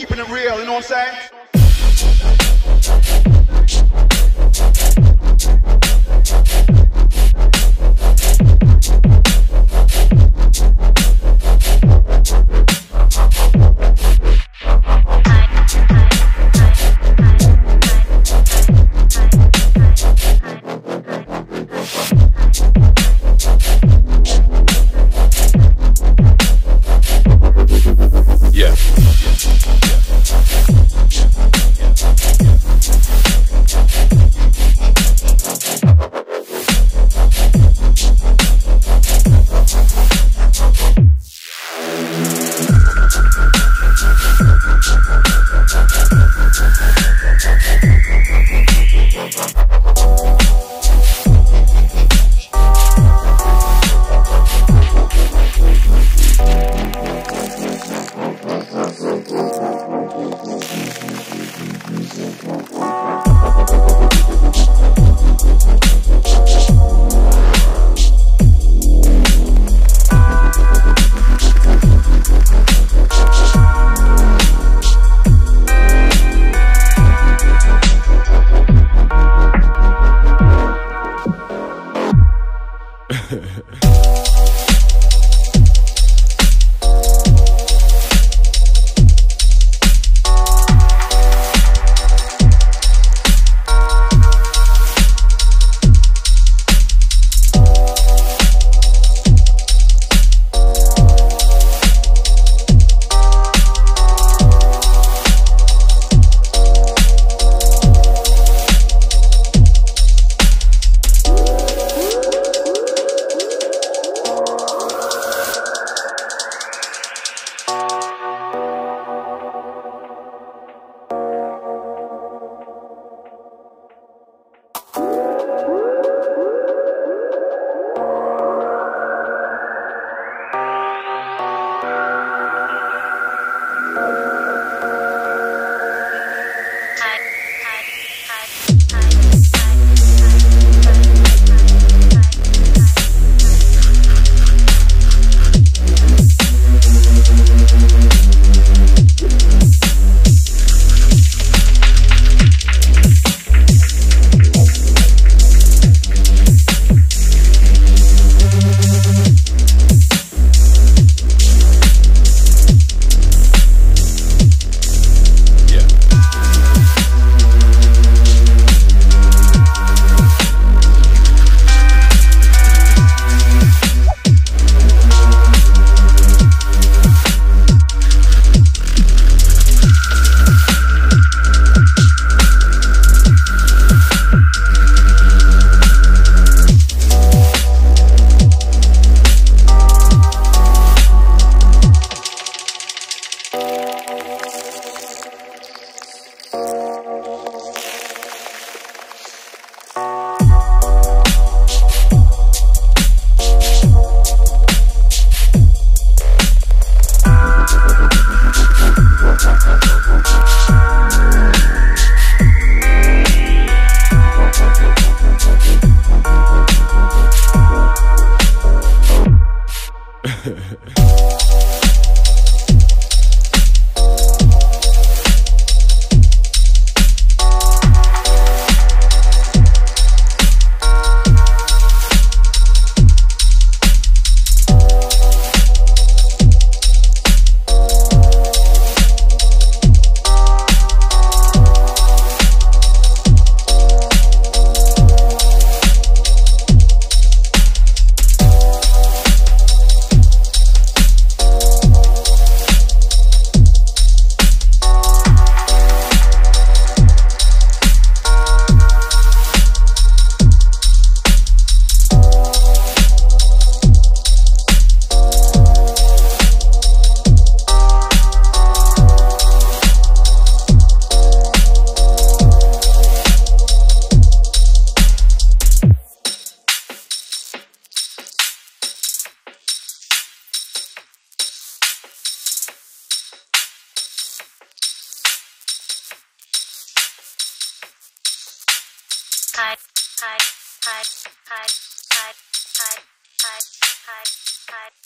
Keeping it real, you know what I'm saying? hi, hi, hi, hi, hi, hi, hi, hi.